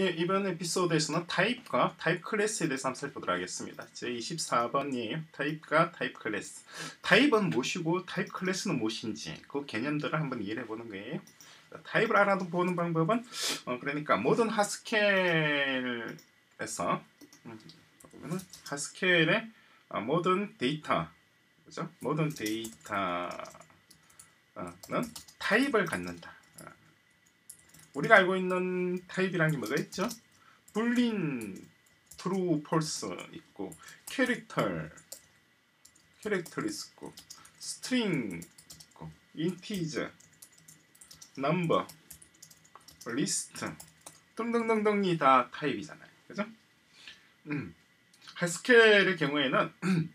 예, 이번 에피소드에서는 타입과 타입 클래스에 대해서 한번 살펴보도록 하겠습니다. 제 24번이에요. 타입과 타입 클래스. 타입은 무엇이고 타입 클래스는 무엇인지 그 개념들을 한번 이해해 보는 거예요. 타입을 알아보는 방법은 어, 그러니까 모든 하스켈에서 음, 하스켈의 어, 모든 데이터 그죠? 모든 데이터는 타입을 갖는다. 우리가 알고 있는 타입이라는 게 뭐가 있죠? 불린 true, false 있고 캐릭터 캐릭터 있고 string 있고 integer number list 등등등등이 다 타입이잖아요. 그죠? 음. 하스켈의 경우에는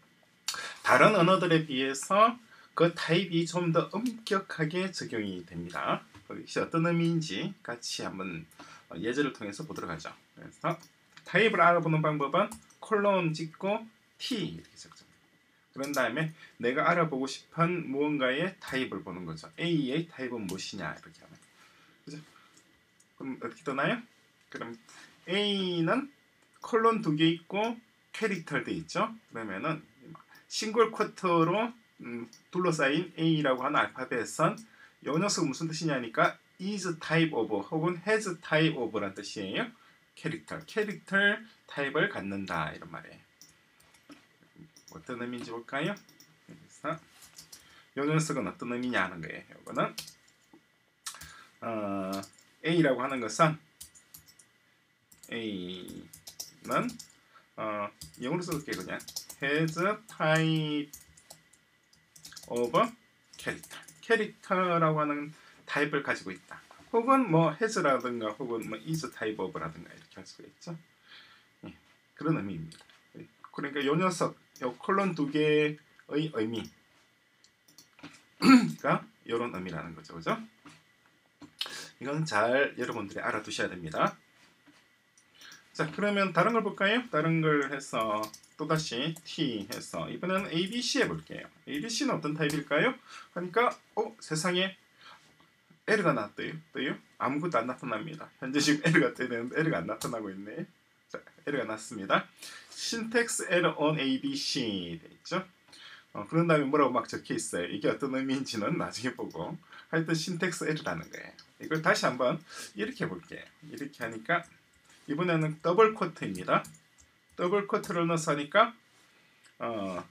다른 언어들에 비해서 그 타입이 좀 더 엄격하게 적용이 됩니다. 그것이 어떤 의미인지 같이 한번 예제를 통해서 보도록 하죠. 그래서 타입을 알아보는 방법은 콜론 찍고 T 이렇게 적죠. 그런 다음에 내가 알아보고 싶은 무언가의 타입을 보는 거죠. A의 타입은 무엇이냐 이렇게 하면 그죠? 그럼 어떻게 떠나요? 그럼 A는 콜론 두 개 있고 캐릭터 돼 있죠. 그러면은 싱글 쿼터로 음, 둘러싸인 A라고 하는 알파벳은 이 녀석은 무슨 뜻이냐니까 is type of 혹은 has type of라는 뜻이에요. 캐릭터, 캐릭터 타입을 갖는다 이런 말이에요. 어떤 의미인지 볼까요? 그래서 이 녀석은 어떤 의미냐 하는 거예요. 이거는 어, A라고 하는 것은 A는 어, 영어로 써볼게요 그냥 has type of 캐릭터 캐릭터라고 하는 타입을 가지고 있다. 혹은 뭐 has라든가 혹은 뭐 is type of라든가 이렇게 할 수가 있죠. 예, 그런 의미입니다. 그러니까 이 녀석, 이 콜론 두 개의 의미가 이런 의미라는 거죠, 그죠? 이건 잘 여러분들이 알아두셔야 됩니다. 자, 그러면 다른 걸 볼까요? 다른 걸 해서 또다시 T 해서 이번에는 ABC 해볼게요. ABC는 어떤 타입일까요? 그러니까 어 세상에 에러가 났대요. 또요? 아무것도 안 나타납니다. 현재 지금 에러가 뜨는데 에러가 안 나타나고 있네. 자, 에러가 났습니다. syntax error on ABC 돼 있죠. 어, 그런 다음에 뭐라고 막 적혀 있어요. 이게 어떤 의미인지는 나중에 보고 하여튼 syntax error라는 거예요. 이걸 다시 한번 이렇게 해볼게요. 이렇게 하니까 이번에는 double quote입니다. double quote를 넣어서 하니까 어,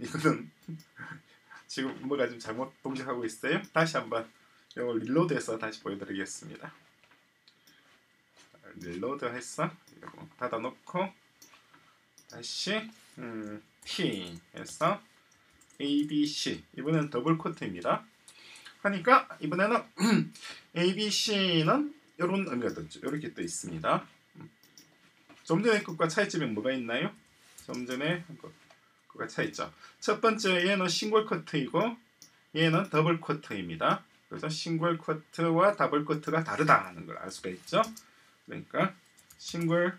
이거는 지금 뭐가 좀 잘못 동작하고 있어요. 다시 한번 이걸 reload해서 다시 보여드리겠습니다. reload해서 닫아놓고 다시 음, T 해서 A, B, C 이번에는 double quote입니다. 하니까 이번에는 A, B, C는 이런 의미가 떴죠. 이렇게 또 있습니다. 좀 전에 것과 차이점이 뭐가 있나요? 좀 전에 것과 차이점. 첫 번째 얘는 single quote이고 얘는 double quote입니다. 그래서 single quote와 double quote가 다르다는 걸 알 수가 있죠. 그러니까 single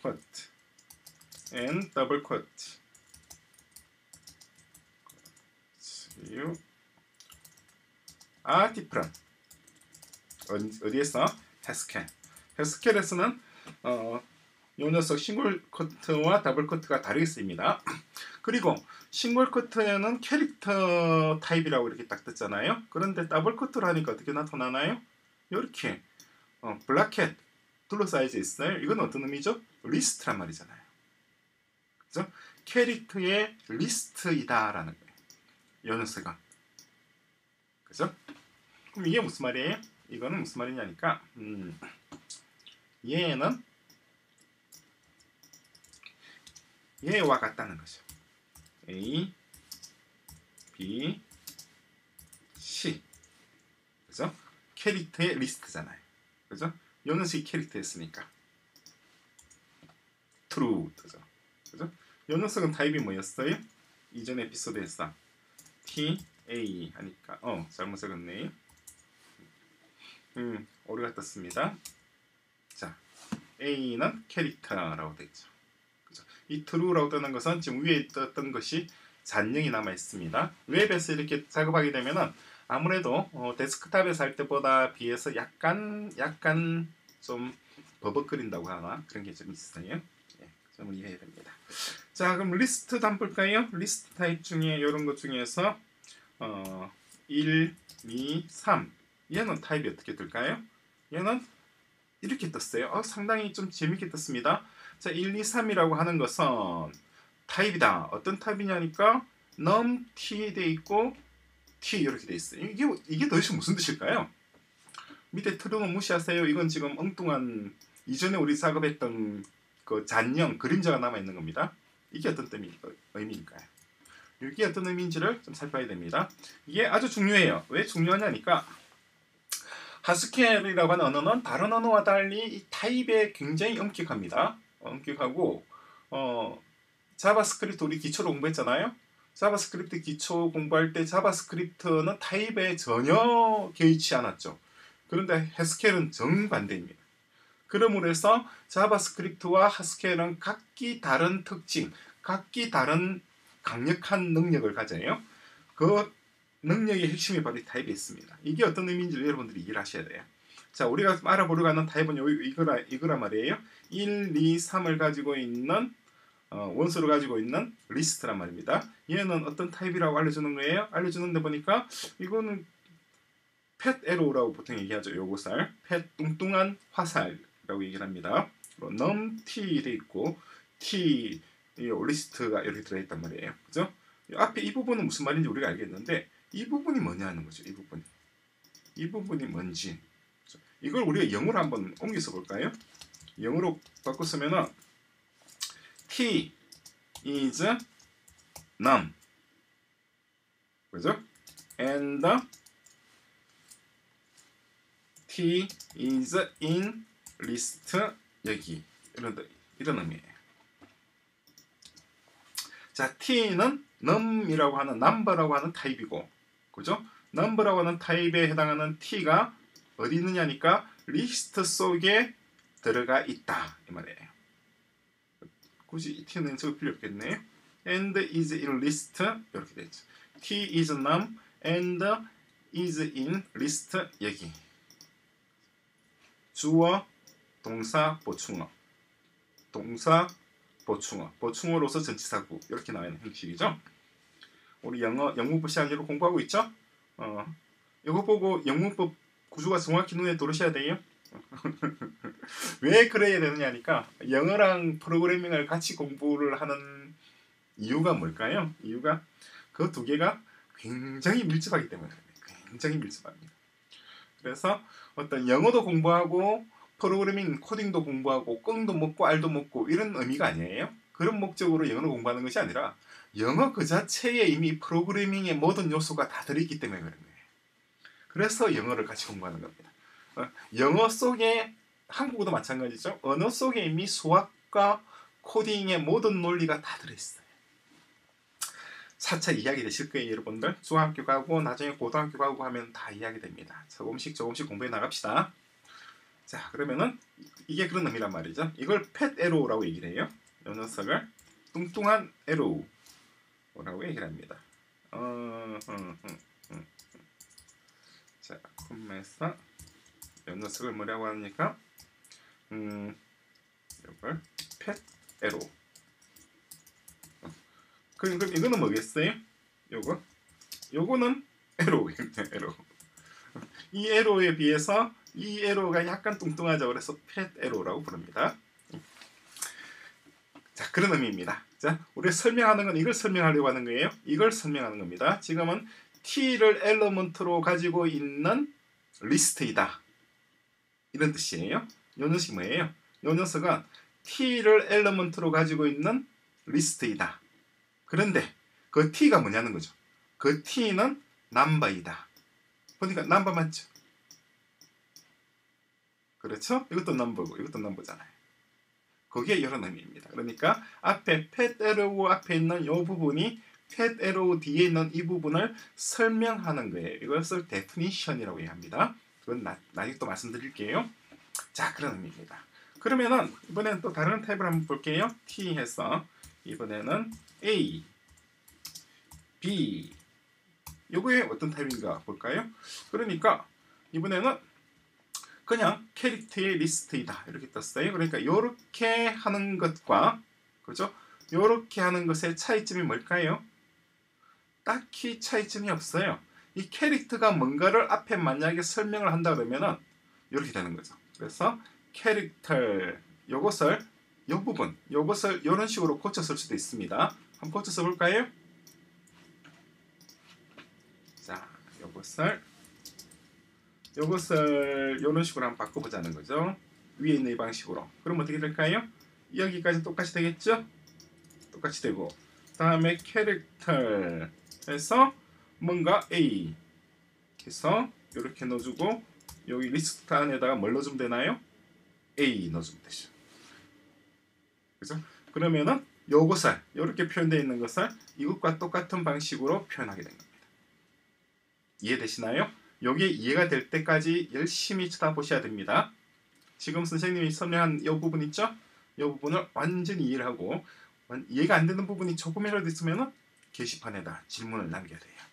quote and double quote are different. 어디에서? Haskell. Haskell에서는 어, 이 녀석 single quote와 double quote가 다르게 씁니다. 그리고 single quote에는 캐릭터 타입이라고 이렇게 딱 떴잖아요. 그런데 double quote를 하니까 어떻게 나타나나요? 이렇게 어, bracket 둘러싸여져 있어요. 이건 어떤 의미죠? 리스트란 말이잖아요. 그죠? 캐릭터의 리스트이다라는 거예요. 이 녀석은. 그죠? 그럼 이게 무슨 말이에요? 이거는 무슨 말이냐니까 음, 얘는 얘와 같다는 거죠. A, B, C. 그죠? 캐릭터의 리스트잖아요. 그죠? 연은식 캐릭터였으니까. true. 그죠? 그죠? 연은석은 타입이 뭐였어요? 이전 에피소드에서 T, A 하니까 어 잘못 적었네. 음 오류가 떴습니다. 자 A는 캐릭터라고 되어 있죠. 이 true라고 뜨는 것은 지금 위에 떴던 것이 잔영이 남아 있습니다. 웹에서 이렇게 작업하게 되면은 아무래도 어, 데스크탑에서 할 때보다 비해서 약간 약간 좀 버벅거린다고 하나 그런 게 좀 있어요. 예, 좀 이해해야 됩니다. 자 그럼 리스트도 한번 볼까요? 리스트 타입 중에 이런 것 중에서 어, 1, 2, 3 얘는 타입이 어떻게 뜰까요? 얘는 이렇게 떴어요. 어, 상당히 좀 재밌게 떴습니다. 자, 1, 2, 3이라고 하는 것은 타입이다. 어떤 타입이냐니까 num t 돼 있고 t 이렇게 돼 있어요. 이게 이게 도대체 무슨 뜻일까요? 밑에 트루는 무시하세요. 이건 지금 엉뚱한 이전에 우리 작업했던 그 잔영 그림자가 남아 있는 겁니다. 이게 어떤 의미, 의미일까요? 이게 어떤 의미인지를 좀 살펴야 됩니다. 이게 아주 중요해요. 왜 중요하냐니까 Haskell이라고 하는 언어는 다른 언어와 달리 이 타입에 굉장히 엄격합니다. 엄격하고 어, JavaScript 우리 기초로 공부했잖아요. JavaScript 기초 공부할 때 JavaScript는 타입에 전혀 개의치 않았죠. 그런데 Haskell은 정반대입니다. 그러므로 해서 JavaScript와 Haskell은 각기 다른 특징, 각기 다른 강력한 능력을 가져요. 그 능력의 핵심이 바로 이 타입에 있습니다. 이게 어떤 의미인지를 여러분들이 이해를 하셔야 돼요. 자, 우리가 알아보려고 하는 타입은 요, 이거라, 이거란 말이에요. 1, 2, 3을 가지고 있는 어, 원소를 가지고 있는 리스트란 말입니다. 얘는 어떤 타입이라고 알려주는 거예요? 알려주는데 보니까 이거는 fat arrow라고 보통 얘기하죠. 요것을 fat 뚱뚱한 화살이라고 얘기를 합니다. Num t 돼 있고 t 이 리스트가 이렇게 들어있단 말이에요. 그죠? 앞에 이 부분은 무슨 말인지 우리가 알겠는데 이 부분이 뭐냐는 거죠. 이 부분이. 이 부분이 뭔지. 이걸 우리가 영어로 한번 옮겨서 볼까요? 영어로 바꿔 쓰면은 t is none. 그죠? and t is in list 여기 이런 이런 의미예요. 자, t는 num이라고 하는 number라고 하는 타입이고 그죠? number라고 하는 타입에 해당하는 t가 어디 있느냐니까 리스트 속에 들어가 있다 이 말이에요. 굳이 이 t는 적을 필요 없겠네요. and is in list 이렇게 되죠. t is num and is in list 여기 주어 동사 보충어 동사 보충어 보충어로서 전치사구 이렇게 나와 있는 형식이죠. 우리 영어 영문법 시간제로 공부하고 있죠? 어, 이거 보고 영문법 구조가 정확히 눈에 들어오셔야 돼요. 왜 그래야 되느냐니까 영어랑 프로그래밍을 같이 공부를 하는 이유가 뭘까요? 이유가 그 두 개가 굉장히 밀접하기 때문에 굉장히 밀접합니다. 그래서 어떤 영어도 공부하고 프로그래밍 코딩도 공부하고 끙도 먹고 알도 먹고 이런 의미가 아니에요. 그런 목적으로 영어를 공부하는 것이 아니라 영어 그 자체에 이미 프로그래밍의 모든 요소가 다 들어있기 때문에 그런 거예요. 그래서 영어를 같이 공부하는 겁니다. 어, 영어 속에 한국어도 마찬가지죠. 언어 속에 이미 수학과 코딩의 모든 논리가 다 들어있어요. 차차 이해 되실 거예요, 여러분들. 중학교 가고 나중에 고등학교 가고 하면 다 이해 됩니다. 조금씩 조금씩 공부해 나갑시다. 자, 그러면은 이게 그런 의미란 말이죠. 이걸 fat arrow라고 얘기를 해요. 이 녀석을 뚱뚱한 arrow 라고 얘기를 합니다. 어, 음, 음, 음. 자, 콤에서 이 녀석을 뭐라고 하니까 음, 이걸 펫 에로. 그럼, 그럼 이거는 뭐겠어요? 요거? 요거는 에로, 에로. 이 에로에 비해서 이 에로가 약간 뚱뚱하죠. 그래서 펫 에로라고 부릅니다. 자, 그런 의미입니다. 자, 우리 설명하는 건 이걸 설명하려고 하는 거예요. 이걸 설명하는 겁니다. 지금은 t를 엘러먼트로 가지고 있는 리스트이다. 이런 뜻이에요. 요 녀석이 뭐예요? 요 녀석은 t를 엘러먼트로 가지고 있는 리스트이다. 그런데 그 t가 뭐냐는 거죠. 그 t는 넘버이다. 보니까 넘버 맞죠? 그렇죠? 이것도 넘버고 이것도 넘버잖아요. 그게 이런 의미입니다. 그러니까 앞에 arrow 앞에 있는 이 부분이 arrow 뒤에 있는 이 부분을 설명하는 거예요. 이것을 definition이라고 얘기합니다. 그건 나, 나중에 또 말씀드릴게요. 자, 그런 의미입니다. 그러면은 이번에는 또 다른 타입을 한번 볼게요. T 해서 이번에는 A, B 요거의 어떤 타입인가 볼까요? 그러니까 이번에는 그냥 캐릭터의 리스트이다 이렇게 떴어요. 그러니까 이렇게 하는 것과 그죠? 이렇게 하는 것의 차이점이 뭘까요? 딱히 차이점이 없어요. 이 캐릭터가 뭔가를 앞에 만약에 설명을 한다 그러면은 이렇게 되는 거죠. 그래서 캐릭터 요것을 요 부분 요것을 이런 식으로 고쳐 쓸 수도 있습니다. 한번 고쳐 써 볼까요? 자, 요것을 요것을 이런 식으로 한번 바꿔보자는 거죠. 위에 있는 이 방식으로. 그럼 어떻게 될까요? 여기까지 똑같이 되겠죠? 똑같이 되고 다음에 캐릭터에서 뭔가 A 해서 이렇게 넣어주고 여기 리스트 안에다가 뭘 넣어주면 되나요? A 넣어주면 되죠. 그죠? 그러면은 요것을 이렇게 표현되어 있는 것을 이것과 똑같은 방식으로 표현하게 된 겁니다. 이해되시나요? 여기에 이해가 될 때까지 열심히 쳐다보셔야 됩니다. 지금 선생님이 설명한 이 부분 있죠? 이 부분을 완전히 이해를 하고 이해가 안 되는 부분이 조금이라도 있으면 게시판에다 질문을 남겨야 돼요.